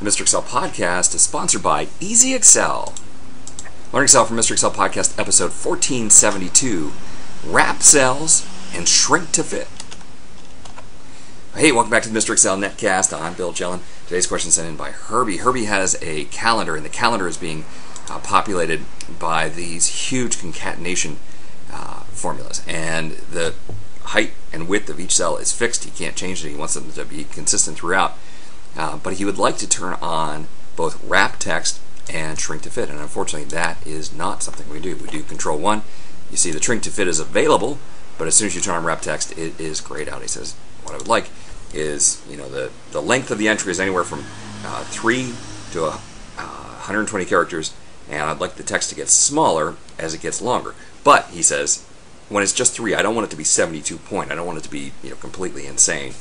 The Mr. Excel podcast is sponsored by Easy-XL. Learn Excel from Mr. Excel podcast episode 1472 Wrap Cells and Shrink to Fit. Hey, welcome back to the Mr. Excel Netcast. I'm Bill Jelen. Today's question sent in by Herbie. Herbie has a calendar, and the calendar is being uh, populated by these huge concatenation uh, formulas. And the height and width of each cell is fixed. He can't change it. He wants them to be consistent throughout. Uh, but he would like to turn on both wrap text and shrink to fit. And unfortunately, that is not something we do. We do control one. You see the shrink to fit is available, but as soon as you turn on wrap text, it is grayed out. He says, what I would like is, you know, the, the length of the entry is anywhere from uh, 3 to uh, 120 characters, and I'd like the text to get smaller as it gets longer. But, he says, when it's just 3, I don't want it to be 72 point. I don't want it to be, you know, completely insane.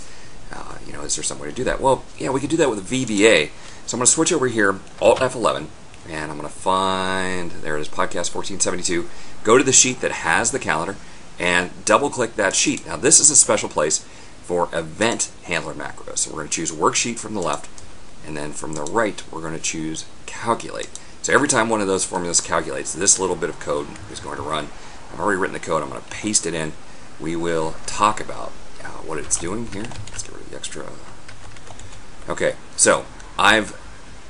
Uh, you know, is there some way to do that? Well, yeah, we could do that with VBA. So I'm going to switch over here, Alt F11, and I'm going to find, there it is, Podcast 1472. Go to the sheet that has the calendar and double click that sheet. Now, this is a special place for event handler macros. So we're going to choose worksheet from the left, and then from the right, we're going to choose calculate. So every time one of those formulas calculates, this little bit of code is going to run. I've already written the code. I'm going to paste it in. We will talk about uh, what it's doing here. Let's extra. Okay, so I've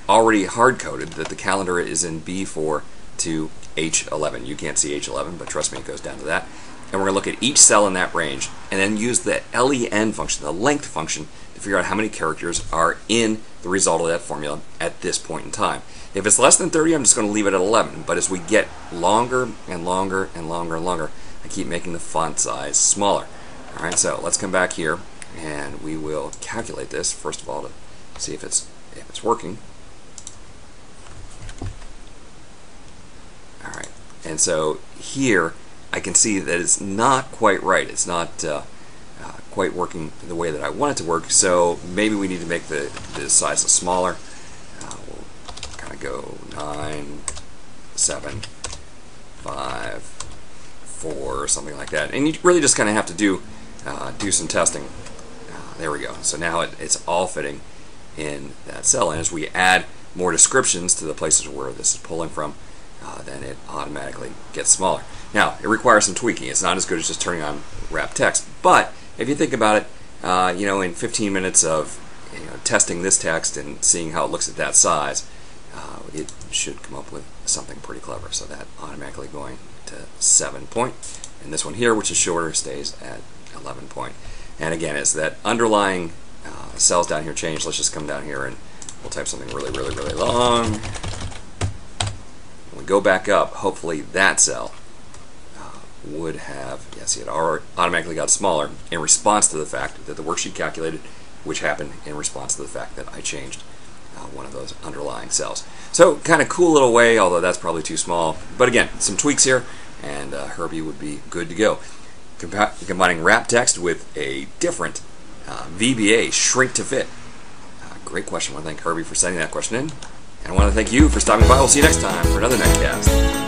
already hard coded that the calendar is in B4 to H11. You can't see H11, but trust me, it goes down to that. And we're going to look at each cell in that range and then use the len function, the length function, to figure out how many characters are in the result of that formula at this point in time. If it's less than 30, I'm just going to leave it at 11. But as we get longer and longer and longer and longer, I keep making the font size smaller. All right, so let's come back here and we will calculate this first of all to see if it's if it's working. All right, and so here I can see that it's not quite right. It's not uh, uh, quite working the way that I want it to work. So maybe we need to make the, the size smaller. Uh, we'll kind of go 9, 7, 5, 4, or something like that. And you really just kind of have to do uh, do some testing. There we go. So now it, it's all fitting in that cell. And as we add more descriptions to the places where this is pulling from, uh, then it automatically gets smaller. Now, it requires some tweaking. It's not as good as just turning on wrap text, but if you think about it, uh, you know, in 15 minutes of you know, testing this text and seeing how it looks at that size, uh, it should come up with something pretty clever. So that automatically going to 7 point, and this one here, which is shorter, stays at 11 point. And again, as that underlying uh, cells down here change, let's just come down here and we'll type something really, really, really long. When we go back up, hopefully that cell would have, yes, it automatically got smaller in response to the fact that the worksheet calculated, which happened in response to the fact that I changed uh, one of those underlying cells. So, kind of cool little way, although that's probably too small. But again, some tweaks here, and uh, Herbie would be good to go. Combining wrap text with a different uh, VBA shrink to fit. Uh, great question. I want to thank Herbie for sending that question in. And I want to thank you for stopping by. We'll see you next time for another Netcast.